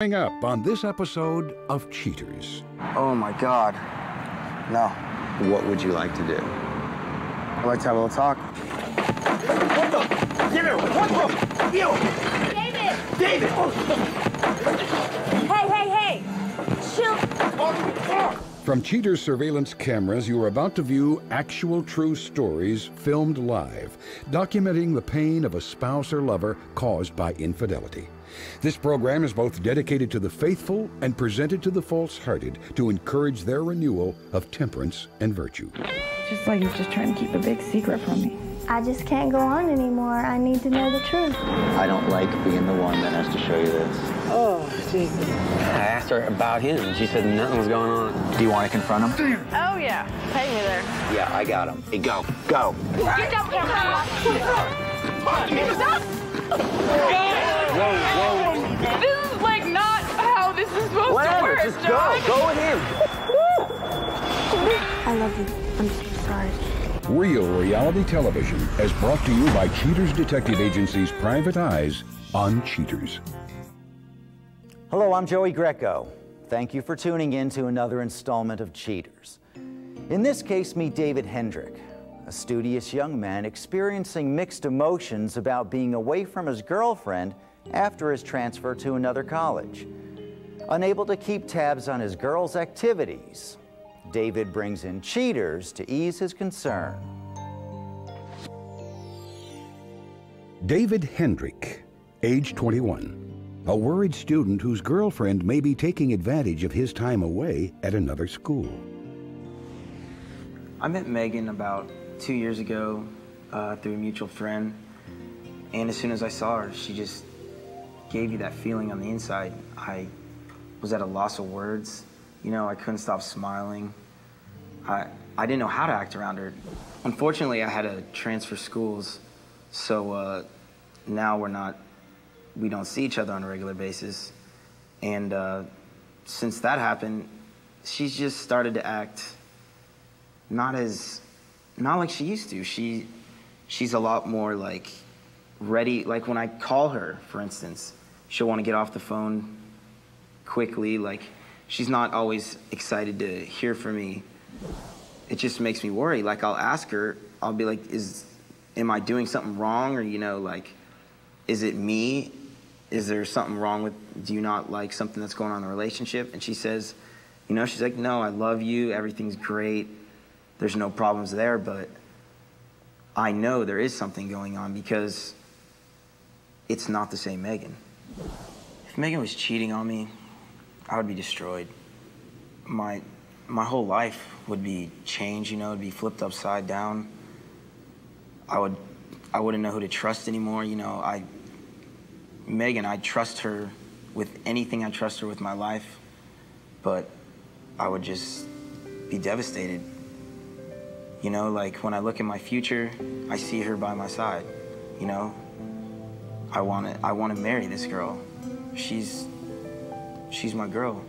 Coming up on this episode of Cheaters. Oh my god. No. What would you like to do? I'd like to have a little talk. What the? Give it! What the? You! David! David! Hey, hey, hey! Chill. From Cheaters surveillance cameras, you are about to view actual true stories filmed live, documenting the pain of a spouse or lover caused by infidelity. This program is both dedicated to the faithful and presented to the false hearted to encourage their renewal of temperance and virtue. Just like he's just trying to keep a big secret from me. I just can't go on anymore. I need to know the truth. I don't like being the one that has to show you this. Oh, Jesus. I asked her about him, and she said nothing was going on. Do you want to confront him? Oh, yeah. Take me there. Yeah, I got him. Hey, go. Go. Get down, get down. Stop! Whoa, whoa. This is like not how this is supposed Whatever, to work, just John. go. Go with him. I love you. I'm so sorry. Real reality television is brought to you by Cheaters Detective Agency's Private Eyes on Cheaters. Hello, I'm Joey Greco. Thank you for tuning in to another installment of Cheaters. In this case, meet David Hendrick, a studious young man experiencing mixed emotions about being away from his girlfriend after his transfer to another college. Unable to keep tabs on his girl's activities, David brings in cheaters to ease his concern. David Hendrick, age 21, a worried student whose girlfriend may be taking advantage of his time away at another school. I met Megan about two years ago uh, through a mutual friend. And as soon as I saw her, she just gave you that feeling on the inside. I was at a loss of words. You know, I couldn't stop smiling. I, I didn't know how to act around her. Unfortunately, I had to transfer schools, so uh, now we're not, we don't see each other on a regular basis. And uh, since that happened, she's just started to act not as, not like she used to. She, she's a lot more like ready. Like when I call her, for instance, she'll want to get off the phone quickly. Like she's not always excited to hear from me. It just makes me worry. Like I'll ask her, I'll be like, is, am I doing something wrong? Or, you know, like, is it me? Is there something wrong with, do you not like something that's going on in the relationship? And she says, you know, she's like, no, I love you. Everything's great. There's no problems there, but I know there is something going on because it's not the same Megan. If Megan was cheating on me, I would be destroyed. My, my whole life would be changed, you know, it'd be flipped upside down. I would, I wouldn't know who to trust anymore, you know. I, Megan, I trust her with anything I trust her with my life, but I would just be devastated. You know, like when I look at my future, I see her by my side, you know. I want to, I want to marry this girl. She's, she's my girl.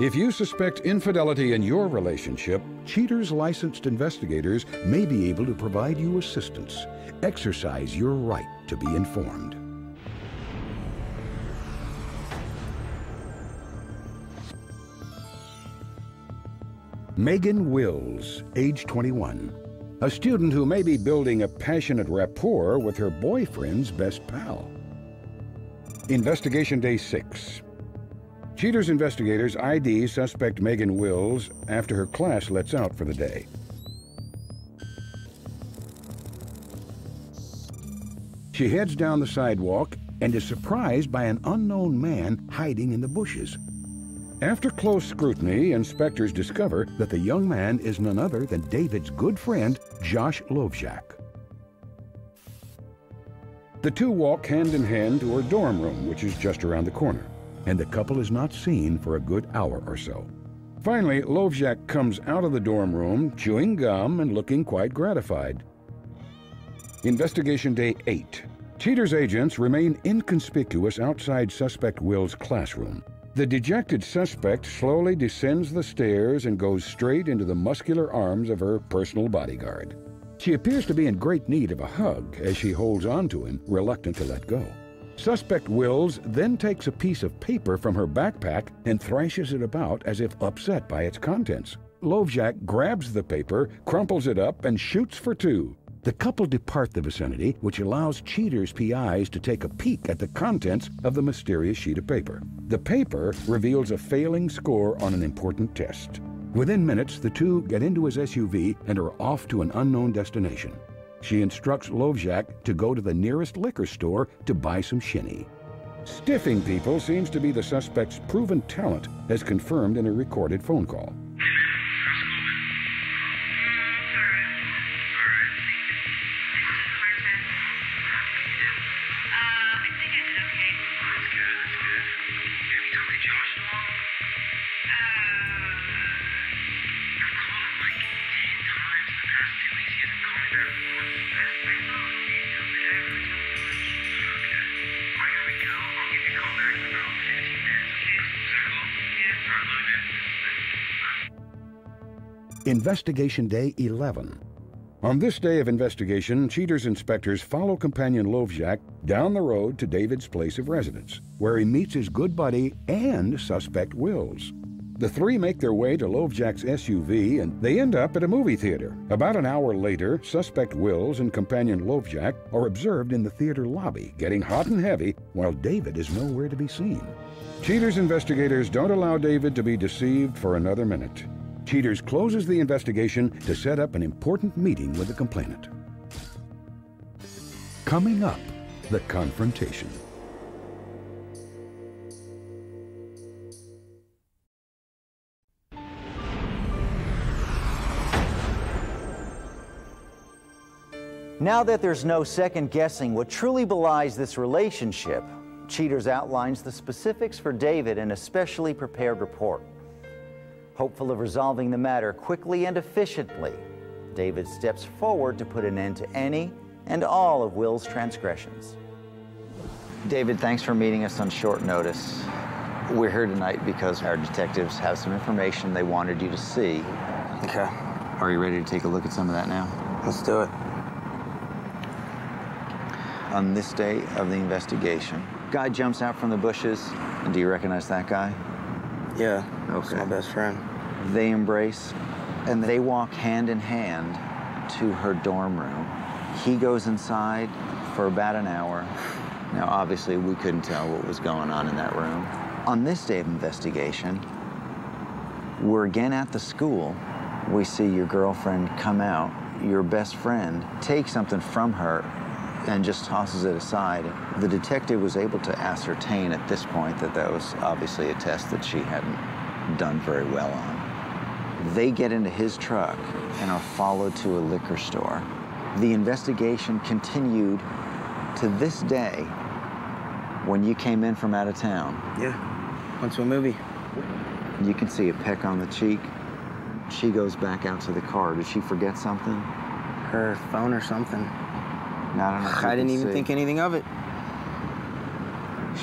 If you suspect infidelity in your relationship, Cheaters licensed investigators may be able to provide you assistance. Exercise your right to be informed. Megan Wills, age 21. A student who may be building a passionate rapport with her boyfriend's best pal. Investigation Day 6. Cheaters investigators ID suspect Megan Wills after her class lets out for the day. She heads down the sidewalk and is surprised by an unknown man hiding in the bushes. After close scrutiny, inspectors discover that the young man is none other than David's good friend, Josh Lovjak. The two walk hand in hand to her dorm room, which is just around the corner, and the couple is not seen for a good hour or so. Finally, Lovjak comes out of the dorm room, chewing gum and looking quite gratified. Investigation Day 8. Cheaters agents remain inconspicuous outside suspect Wills' classroom. The dejected suspect slowly descends the stairs and goes straight into the muscular arms of her personal bodyguard. She appears to be in great need of a hug as she holds on to him, reluctant to let go. Suspect Wills then takes a piece of paper from her backpack and thrashes it about as if upset by its contents. Lovjak grabs the paper, crumples it up, and shoots for two. The couple depart the vicinity, which allows Cheater's PIs to take a peek at the contents of the mysterious sheet of paper. The paper reveals a failing score on an important test. Within minutes, the two get into his SUV and are off to an unknown destination. She instructs Lovjak to go to the nearest liquor store to buy some shinny. Stiffing people seems to be the suspect's proven talent, as confirmed in a recorded phone call. Investigation Day 11. On this day of investigation, Cheaters inspectors follow companion Lovjak down the road to David's place of residence, where he meets his good buddy and suspect Wills. The three make their way to Lovjak's SUV and they end up at a movie theater. About an hour later, suspect Wills and companion Lovjak are observed in the theater lobby, getting hot and heavy, while David is nowhere to be seen. Cheaters investigators don't allow David to be deceived for another minute. Cheaters closes the investigation to set up an important meeting with the complainant. Coming up, the confrontation. Now that there's no second guessing what truly belies this relationship, Cheaters outlines the specifics for David in a specially prepared report. Hopeful of resolving the matter quickly and efficiently, David steps forward to put an end to any and all of Wills' transgressions. David, thanks for meeting us on short notice. We're here tonight because our detectives have some information they wanted you to see. Okay, Are you ready to take a look at some of that now? let's do it. On this day of the investigation, guy jumps out from the bushes. And do you recognize that guy? Yeah, that's Okay. my best friend. They embrace and they walk hand in hand to her dorm room. He goes inside for about an hour. Now, obviously, we couldn't tell what was going on in that room. On this day of investigation, we're again at the school. We see your girlfriend come out. Your best friend take something from her and just tosses it aside. The detective was able to ascertain at this point that that was obviously a test that she hadn't done very well on. They get into his truck and are followed to a liquor store. The investigation continued to this day when you came in from out of town. Yeah, went to a movie. You can see a peck on the cheek. She goes back out to the car. Did she forget something? Her phone or something. I don't know. if you I didn't even see. think anything of it.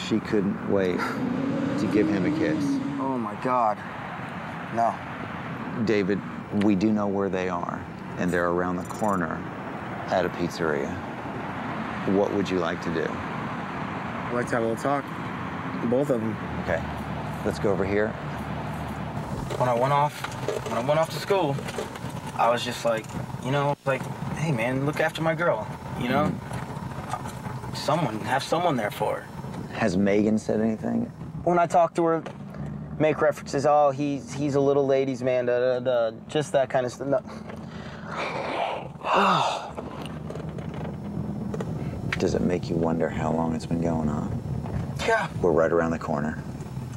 She couldn't wait to give him a kiss. Oh my God. No. David, we do know where they are, and they're around the corner at a pizzeria. What would you like to do? I'd like to have a little talk. Both of them. Okay, let's go over here. When I went off, when I went off to school, I was just like, you know, like, hey man, look after my girl. You know, mm. someone have someone there for her. Has Megan said anything? When I talked to her, make references. Oh, he's he's a little ladies' man. Da, da, da, just that kind of stuff. No. Does it make you wonder how long it's been going on? Yeah, We're right around the corner.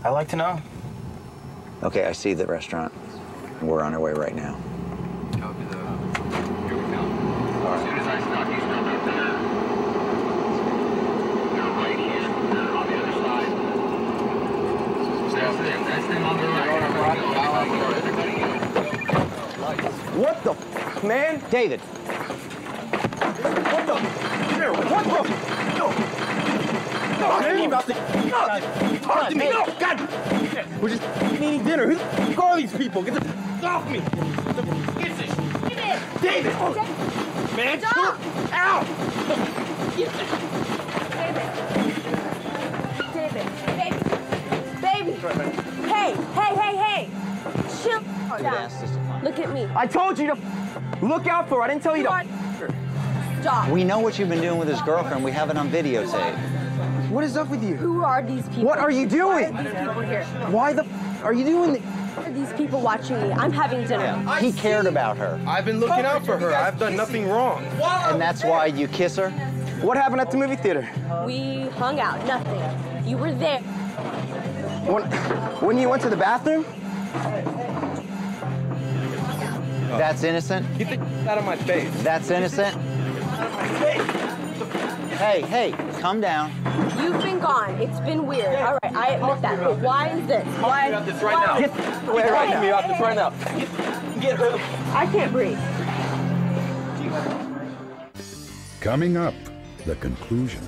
I like to know. Okay, I see the restaurant. We're on our way right now. What the f- man? David, What the? Here, what the? No. No, man. about to. No, talk to me. No, God. We're just eating dinner. Who the are these people? Get the f- off me. What the f- is this? David. Oh. Man, Stop. Ow. Hey, hey, hey, hey! Chill down. Look at me. I told you to look out for her. I didn't tell you to. Stop. We know what you've been doing with his girlfriend. We have it on videotape. What is up with you? Who are these people? What are you doing? Why are these people here? Why the are you doing? The- Why are these people watching me? I'm having dinner. He cared about her, I've been looking out for her. I've done nothing wrong. and that's why you kiss her. what happened at the movie theater? We hung out. Nothing. You were there. When when you went to the bathroom? That's innocent. Get the out of my face. That's innocent. Hey, hey, calm down. You've been gone. It's been weird. All right, I admit that. But why is this? Why? Get this right now. Get away Get right me now. off this right now. Get, get her. I can't breathe. Coming up, the conclusion.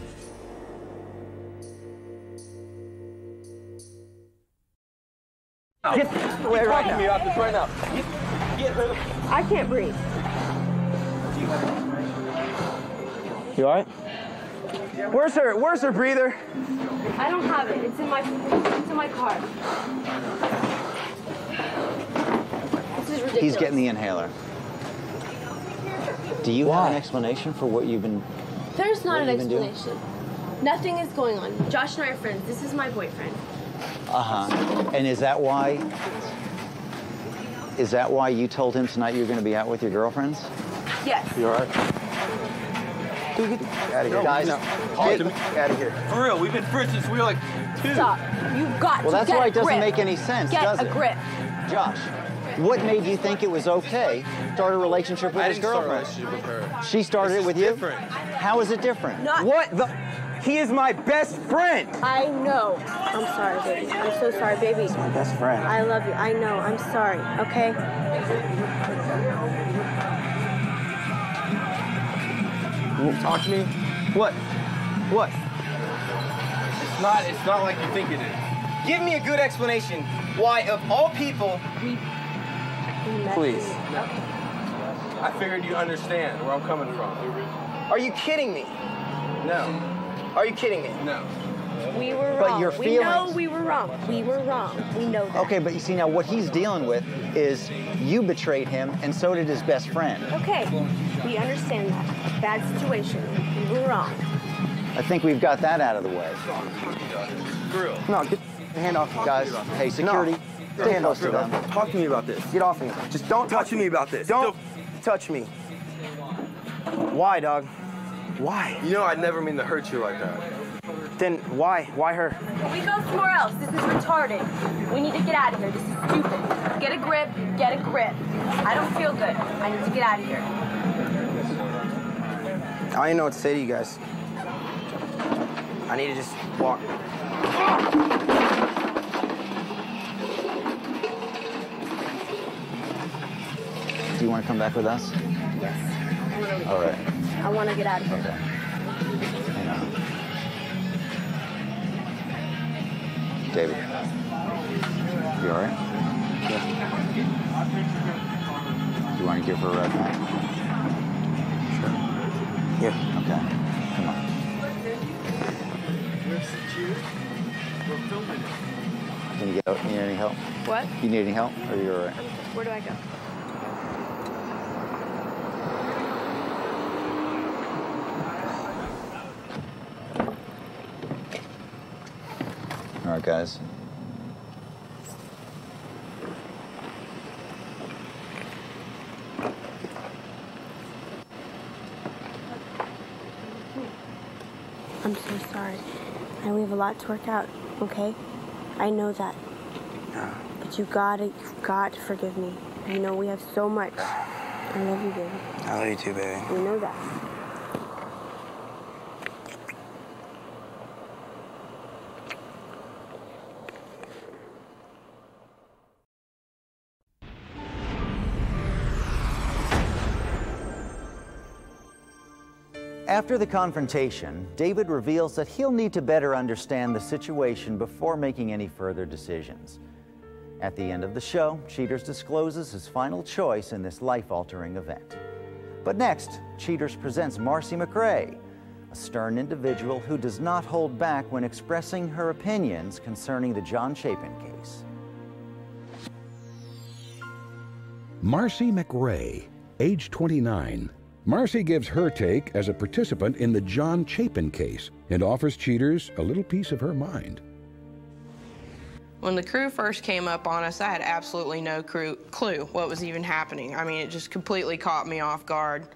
Oh. Get away right Get me now. off this right now. Get, get her. I can't breathe. You alright? Where's her Where's her breather? I don't have it. It's in my. It's in my car. This is ridiculous. He's getting the inhaler. Do you have an explanation for what you've been? There's not an have you been doing? explanation. Nothing is going on. Josh and I are friends. This is my boyfriend. Uh huh. And is that why? Is that why you told him tonight you're going to be out with your girlfriends? Yes. You alright? Dude, get out of here. Guys, no. talk Get out of here. For real, we've been friends since we were like two. Stop. You've got Well, to that's get why it doesn't grip. make any sense, Get does a grip. Josh, what made you think it was okay to start a relationship with I his didn't start a girlfriend? relationship with her. She started This it with is you. different. How is it different? Not. What the? He is my best friend. I know. I'm sorry, baby. I'm so sorry, baby. He's My best friend. I love you. I know. I'm sorry. Okay. You won't talk to me? What? What? It's not. It's not like you think it is. Give me a good explanation why, of all people, We. we. Please. Okay. I figured you understand where I'm coming from. are you kidding me? No. Are you kidding me? No. We were wrong. But wrong. your we know we were wrong. We were wrong. We know that. Okay, but you see now what he's dealing with is you betrayed him, and so did his best friend. Okay. We understand that. Bad situation. We were wrong. I think we've got that out of the way. No, get the hand off me. Guys, hey, security, stay Stand close to them. Talk to me about this. Get off me. Just don't Talk touch to me about this. Don't touch me. Why, dog? Why? You know I'd never mean to hurt you like that. Then why? Why her? We go somewhere else. This is retarded. We need to get out of here. This is stupid. Get a grip. Get a grip. I don't feel good. I need to get out of here. I don't even know what to say to you guys. I need to just walk. Do you want to come back with us? Yes. All right. I want to get out of here. Hang on. David. You all right? Do you want to give her a ride back? Yeah. Okay. Come on. Can you get out? Need any help? What? You need any help? Or are you all right? Where do I go? All right, guys. I'm so sorry. And we have a lot to work out, okay? I know that. But you gotta, you got to forgive me. You know we have so much. I love you, baby. I love you too, baby. We know that. After the confrontation, David reveals that he'll need to better understand the situation before making any further decisions. At the end of the show, Cheaters discloses his final choice in this life altering event. But next, Cheaters presents Marcy McRae, a stern individual who does not hold back when expressing her opinions concerning the John Chapin case. Marcy McRae, age 29. Marcy gives her take as a participant in the John Chapin case and offers cheaters a little piece of her mind. When the crew first came up on us, I had absolutely no crew, clue what was even happening. I mean, it just completely caught me off guard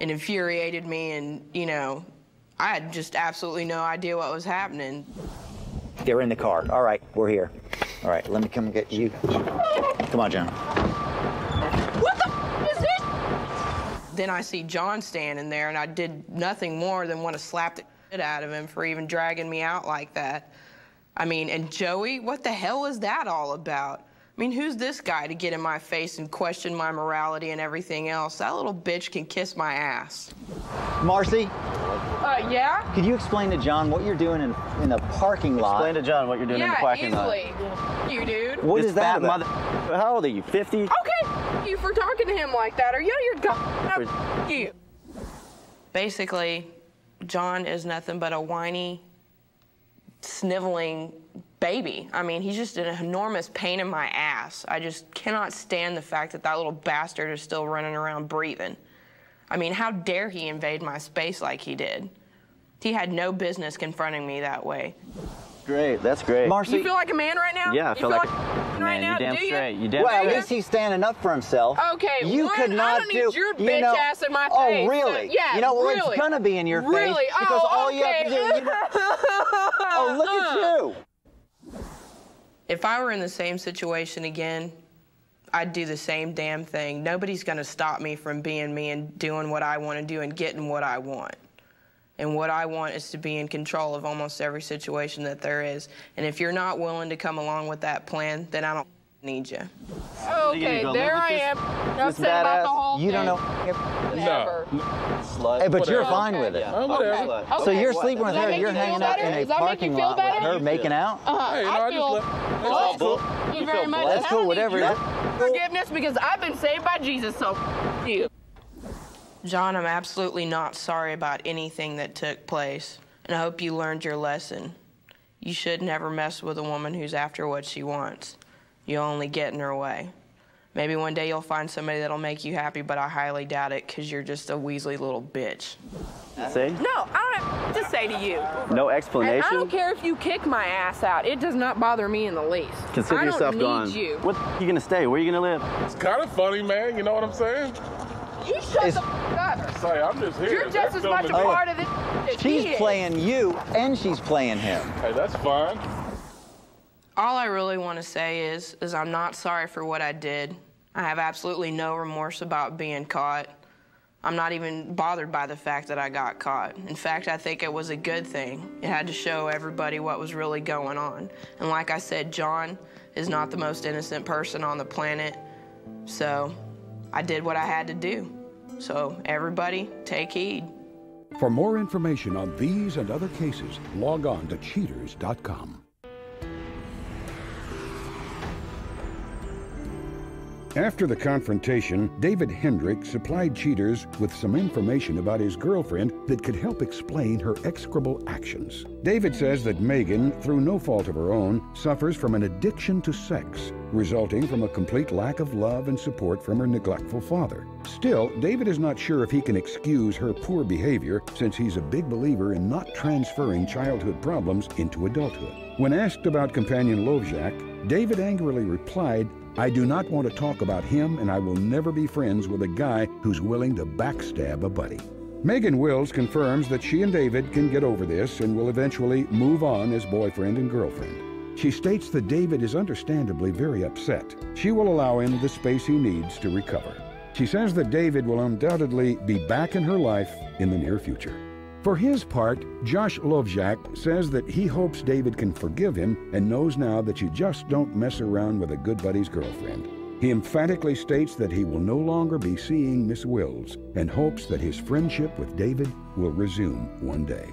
and infuriated me, and, you know, I had just absolutely no idea what was happening. They're in the car. All right, we're here. All right, let me come get you. Come on, John. What the f- is this? Then I see John standing there, and I did nothing more than want to slap the shit out of him for even dragging me out like that. I mean, and Joey, what the hell is that all about? I mean, who's this guy to get in my face and question my morality and everything else? That little bitch can kiss my ass. Marcy, Uh, yeah? could you explain to John what you're doing in, in the parking lot? Explain to John what you're doing yeah, in the parking easily. lot. You, dude. What This is that mother? How old are you? 50? You for talking to him like that. Are you your god? You. Basically, John is nothing but a whiny, sniveling baby. I mean, he's just an enormous pain in my ass. I just cannot stand the fact that that little bastard is still running around breathing. I mean, how dare he invade my space like he did? He had no business confronting me that way. Great, that's great. Marcy, You feel like a man right now? yeah, I You feel like, a a man man. right now? damn Do straight. you? You damn well, at least he's standing up for himself. Okay, you one, could I not don't do. need your you bitch know, ass in my oh, face. really? Yeah, You know, well, really. it's gonna be in your face Really? because oh, all okay. you have to do. You know, oh, look at you. If I were in the same situation again, I'd do the same damn thing. Nobody's gonna stop me from being me and doing what I want to do and getting what I want. And what I want is to be in control of almost every situation that there is. And if you're not willing to come along with that plan, then I don't need you. Okay, go there I this- am. this Upset about badass? the whole You don't thing. know. Ever. Slut. Hey, but you're Whatever. fine with it. Yeah. Oh, whatever. Slut. So Okay. you're sleeping with Does that her. make You're you feel hanging out better? in a Does that make you parking feel lot with better? her, making out. Uh-huh. Hey, no, I I feel. just let- Well, That's all. Thank you You very feel much. That's I cool. don't need Whatever. your That- Forgiveness because I've been saved by Jesus. So f- you. John, I'm absolutely not sorry about anything that took place, and I hope you learned your lesson. You should never mess with a woman who's after what she wants. You'll only get in her way. Maybe one day you'll find somebody that'll make you happy, but I highly doubt it because you're just a Weasley little bitch. See? No, I don't have to say to you. No And explanation. I don't care if you kick my ass out. It does not bother me in the least. Consider I yourself don't gone. need you. What you gonna stay? Where you gonna live? It's kind of funny, man. You know what I'm saying? You shut Is- the f- up. Say, I'm just here. You're just That's as much a part of it as She's he is. playing you and she's playing him. Hey, that's fine. All I really want to say is, is I'm not sorry for what I did. I have absolutely no remorse about being caught. I'm not even bothered by the fact that I got caught. In fact, I think it was a good thing. It had to show everybody what was really going on. And like I said, John is not the most innocent person on the planet. So I did what I had to do. So everybody, take heed. For more information on these and other cases, log on to cheaters.com. After the confrontation, David Hendrick supplied Cheaters with some information about his girlfriend that could help explain her execrable actions. David says that Megan, through no fault of her own, suffers from an addiction to sex, resulting from a complete lack of love and support from her neglectful father. Still, David is not sure if he can excuse her poor behavior since he's a big believer in not transferring childhood problems into adulthood. When asked about companion Lovjak, David angrily replied, I do not want to talk about him, and I will never be friends with a guy who's willing to backstab a buddy. Megan Wills confirms that she and David can get over this and will eventually move on as boyfriend and girlfriend. She states that David is understandably very upset. She will allow him the space he needs to recover. She says that David will undoubtedly be back in her life in the near future. For his part, Josh Lovjak says that he hopes David can forgive him and knows now that you just don't mess around with a good buddy's girlfriend. He emphatically states that he will no longer be seeing Miss Wills and hopes that his friendship with David will resume one day.